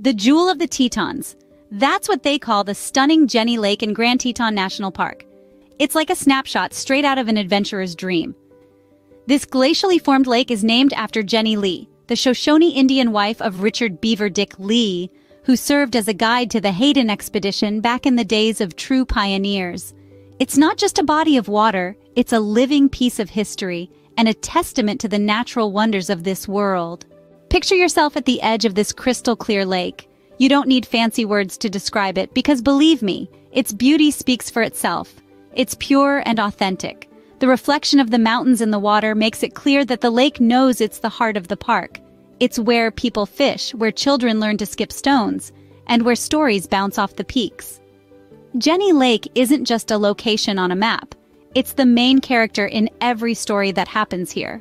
The Jewel of the Tetons. That's what they call the stunning Jenny Lake in Grand Teton National Park. It's like a snapshot straight out of an adventurer's dream. This glacially formed lake is named after Jenny Leigh, the Shoshone Indian wife of Richard Beaver Dick Leigh, who served as a guide to the Hayden expedition back in the days of true pioneers. It's not just a body of water, it's a living piece of history and a testament to the natural wonders of this world. Picture yourself at the edge of this crystal clear lake. You don't need fancy words to describe it because believe me, its beauty speaks for itself. It's pure and authentic. The reflection of the mountains in the water makes it clear that the lake knows it's the heart of the park. It's where people fish, where children learn to skip stones, and where stories bounce off the peaks. Jenny Lake isn't just a location on a map. It's the main character in every story that happens here.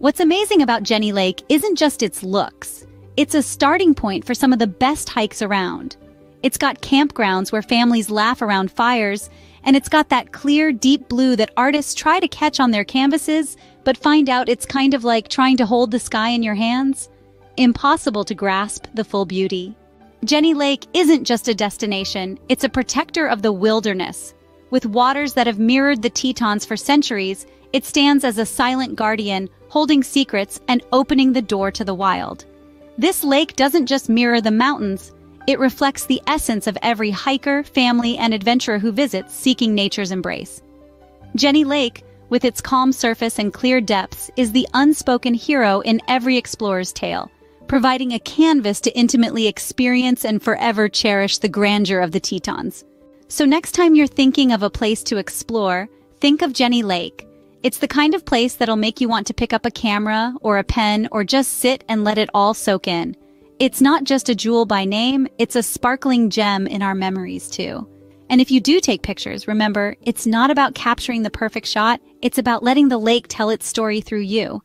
What's amazing about Jenny Lake isn't just its looks. It's a starting point for some of the best hikes around. It's got campgrounds where families laugh around fires, and it's got that clear, deep blue that artists try to catch on their canvases, but find out it's kind of like trying to hold the sky in your hands. Impossible to grasp the full beauty. Jenny Lake isn't just a destination, it's a protector of the wilderness. With waters that have mirrored the Tetons for centuries, it stands as a silent guardian, holding secrets and opening the door to the wild. This lake doesn't just mirror the mountains, it reflects the essence of every hiker, family, and adventurer who visits seeking nature's embrace. Jenny Lake, with its calm surface and clear depths, is the unspoken hero in every explorer's tale, providing a canvas to intimately experience and forever cherish the grandeur of the Tetons. So next time you're thinking of a place to explore, think of Jenny Lake. It's the kind of place that'll make you want to pick up a camera or a pen or just sit and let it all soak in. It's not just a jewel by name, it's a sparkling gem in our memories too. And if you do take pictures, remember, it's not about capturing the perfect shot, it's about letting the lake tell its story through you.